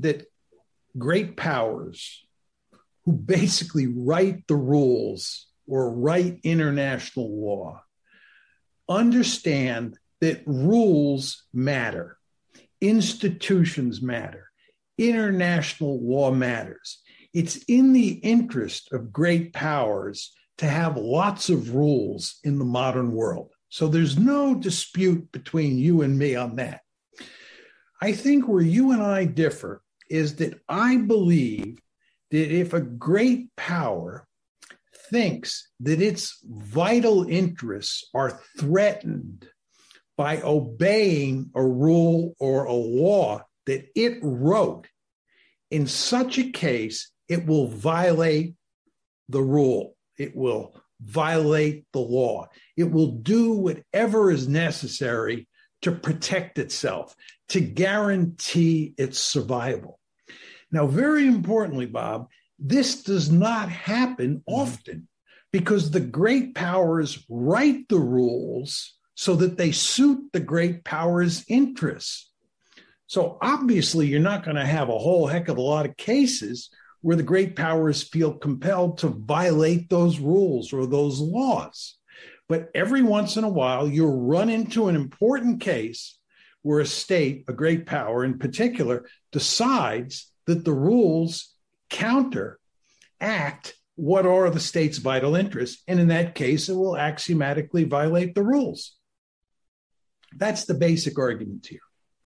that great powers who basically write the rules or write international law understand that rules matter, institutions matter, international law matters. It's in the interest of great powers to have lots of rules in the modern world. So there's no dispute between you and me on that. I think where you and I differ is that I believe that if a great power thinks that its vital interests are threatened by obeying a rule or a law that it wrote, in such a case, it will violate the rule. It will violate the law. It will do whatever is necessary to protect itself, to guarantee its survival. Now, very importantly, Bob, this does not happen often because the great powers write the rules so that they suit the great powers' interests. So obviously, you're not going to have a whole heck of a lot of cases where the great powers feel compelled to violate those rules or those laws. But every once in a while, you'll run into an important case where a state, a great power in particular, decides that the rules counter act what are the state's vital interests. And in that case, it will axiomatically violate the rules. That's the basic argument here.